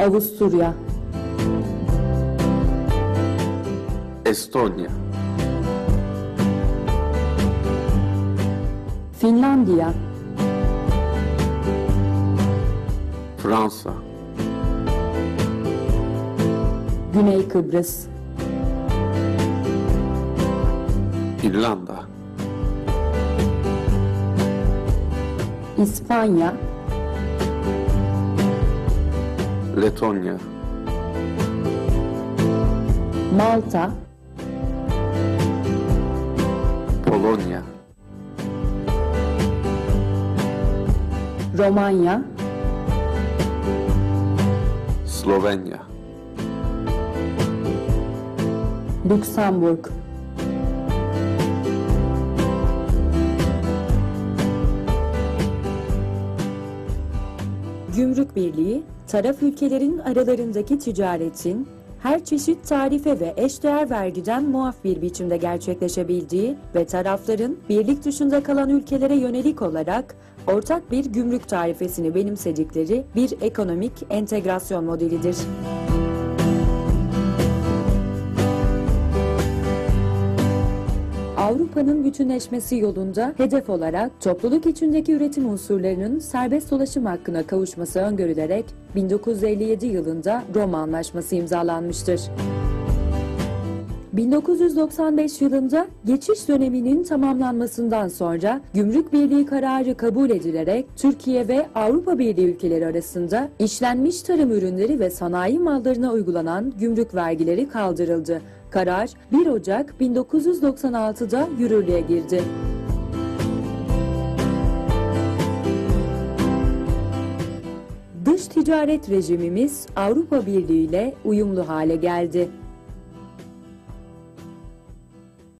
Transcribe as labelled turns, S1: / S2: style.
S1: Avusturya,
S2: Estonya,
S1: Finlandiya,
S2: Fransa,
S1: Güney Kıbrıs,
S2: İrlanda,
S1: İspanya,
S2: Letonya,
S1: Malta,
S2: Polonya,
S1: Romanya,
S2: Slovenya,
S1: Lüksemburg, Gümrük Birliği, taraf ülkelerin aralarındaki ticaretin her çeşit tarife ve eşdeğer vergiden muaf bir biçimde gerçekleşebildiği ve tarafların birlik dışında kalan ülkelere yönelik olarak ortak bir gümrük tarifesini benimsedikleri bir ekonomik entegrasyon modelidir. Avrupa'nın bütünleşmesi yolunda hedef olarak topluluk içindeki üretim unsurlarının serbest dolaşım hakkına kavuşması öngörülerek 1957 yılında Roma Anlaşması imzalanmıştır. 1995 yılında geçiş döneminin tamamlanmasından sonra Gümrük Birliği kararı kabul edilerek Türkiye ve Avrupa Birliği ülkeleri arasında işlenmiş tarım ürünleri ve sanayi mallarına uygulanan gümrük vergileri kaldırıldı. Karar 1 Ocak 1996'da yürürlüğe girdi. Dış ticaret rejimimiz Avrupa Birliği ile uyumlu hale geldi.